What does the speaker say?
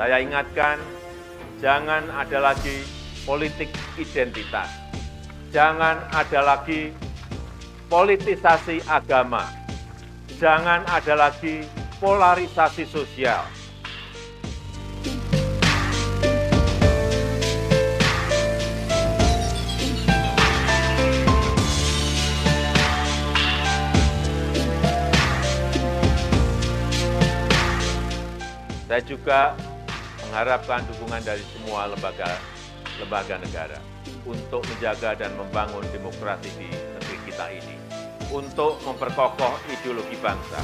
Saya ingatkan, jangan ada lagi politik identitas. Jangan ada lagi politisasi agama. Jangan ada lagi polarisasi sosial. Saya juga mengharapkan dukungan dari semua lembaga lembaga negara untuk menjaga dan membangun demokrasi di negeri kita ini, untuk memperkokoh ideologi bangsa.